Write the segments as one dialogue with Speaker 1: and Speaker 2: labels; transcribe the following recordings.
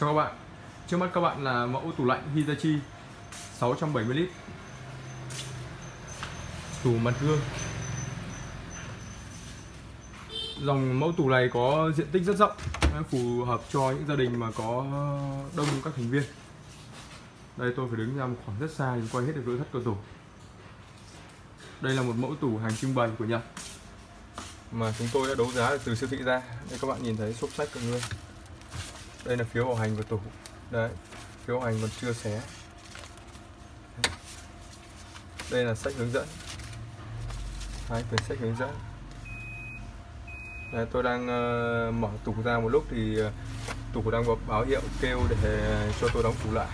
Speaker 1: cho các bạn. Trước mắt các bạn là mẫu tủ lạnh Hitachi 670 lít. Tủ mặt gương. Dòng mẫu tủ này có diện tích rất rộng phù hợp cho những gia đình mà có đông các thành viên. Đây, tôi phải đứng ra một khoảng rất xa để quay hết được nội thất của tủ. Đây là một mẫu tủ hàng trưng bày của Nhật mà chúng tôi đã đấu giá từ siêu thị ra. Đây, các bạn nhìn thấy xốp sách của người đây là phiếu bảo hành của tủ. Đấy phiếu bảo hành còn chưa xé. Đây là sách hướng dẫn. Hai quyển sách hướng dẫn. Đấy, tôi đang uh, mở tủ ra một lúc thì uh, tủ đang có báo hiệu kêu để cho tôi đóng tủ lại.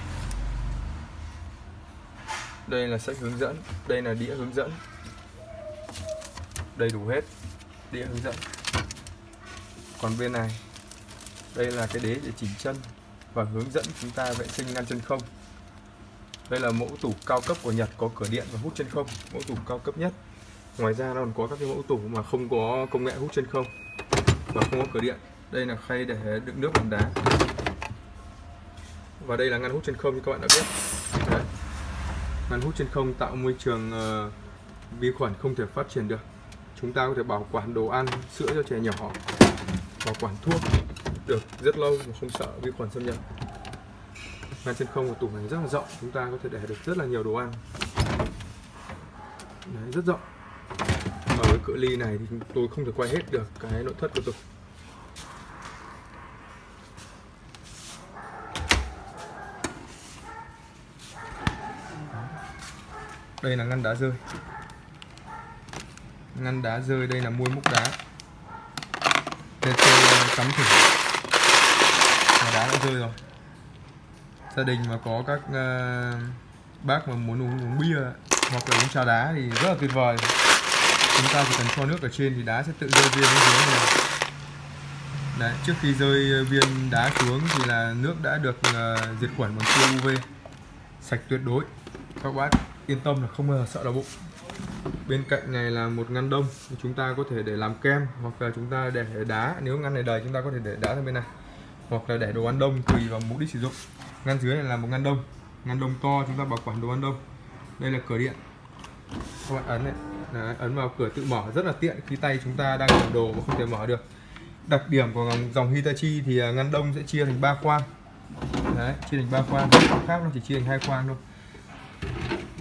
Speaker 1: Đây là sách hướng dẫn. Đây là đĩa hướng dẫn. Đầy đủ hết. Đĩa hướng dẫn. Còn bên này đây là cái đế để chỉnh chân và hướng dẫn chúng ta vệ sinh ngăn chân không. Đây là mẫu tủ cao cấp của Nhật có cửa điện và hút chân không mẫu tủ cao cấp nhất. Ngoài ra nó còn có các cái mẫu tủ mà không có công nghệ hút chân không và không có cửa điện. Đây là khay để đựng nước bằng đá. Và đây là ngăn hút chân không như các bạn đã biết. Đấy. ngăn hút chân không tạo môi trường uh, vi khuẩn không thể phát triển được. Chúng ta có thể bảo quản đồ ăn sữa cho trẻ nhỏ bảo quản thuốc được rất lâu mà không sợ vi khuẩn xâm nhập. Ngăn chân không của tủ này rất là rộng chúng ta có thể để được rất là nhiều đồ ăn. Đấy, rất rộng. Ở cái cự ly này thì tôi không thể quay hết được cái nội thất của tủ đây là ngăn đá rơi. Ngăn đá rơi đây là môi múc đá. Để tôi cắm thử mà đá đã rơi rồi. Gia đình mà có các uh, bác mà muốn uống uống bia hoặc là uống trà đá thì rất là tuyệt vời. Chúng ta chỉ cần cho nước ở trên thì đá sẽ tự rơi viên xuống dưới này Đấy, trước khi rơi viên đá xuống thì là nước đã được uh, diệt khuẩn bằng tia UV sạch tuyệt đối. Các bác yên tâm là không bao giờ sợ đau bụng. Bên cạnh này là một ngăn đông chúng ta có thể để làm kem hoặc là chúng ta để đá. Nếu ngăn này đầy chúng ta có thể để đá ra bên này hoặc là để đồ ăn đông tùy vào mục đích sử dụng. Ngăn dưới này là một ngăn đông. Ngăn đông to chúng ta bảo quản đồ ăn đông. Đây là cửa điện. Các bạn ấn này. Đấy, ấn vào cửa tự mở rất là tiện khi tay chúng ta đang cầm đồ mà không thể mở được. Đặc điểm của dòng Hitachi thì à, ngăn đông sẽ chia thành ba khoang. Đấy, chia thành ba khoang. Khác nó chỉ chia thành hai khoang thôi.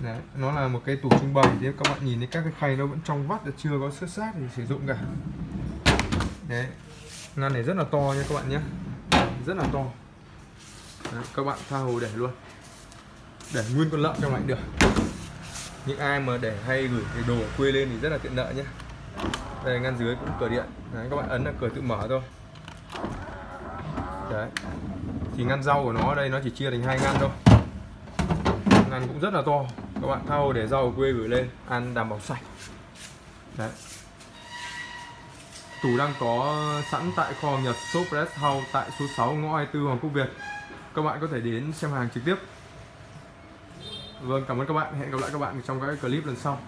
Speaker 1: Đấy, nó là một cái tủ trưng bày. Thì các bạn nhìn thấy các cái khay nó vẫn trong vắt chưa có xước sát thì sử dụng cả. Đấy ngăn này rất là to nha các bạn nhé rất là to. Đấy, các bạn tha hồ để luôn. Để nguyên con lợn trong mạnh được. Những ai mà để hay gửi cái đồ quê lên thì rất là tiện lợi nhé đây ngăn dưới cũng cửa điện. Đấy, các bạn ấn là cửa tự mở thôi. Đấy. Thì ngăn rau của nó ở đây nó chỉ chia thành hai ngăn thôi. Ngăn cũng rất là to. Các bạn thao để rau ở quê gửi lên ăn đảm bảo sạch. Đấy tủ đang có sẵn tại kho Nhật Shop Rest House tại số 6 ngõ 24 Hoàng Quốc Việt. Các bạn có thể đến xem hàng trực tiếp. Vâng cảm ơn các bạn. Hẹn gặp lại các bạn trong các clip lần sau.